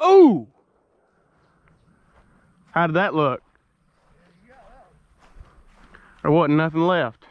Oh! How did that look? There wasn't nothing left.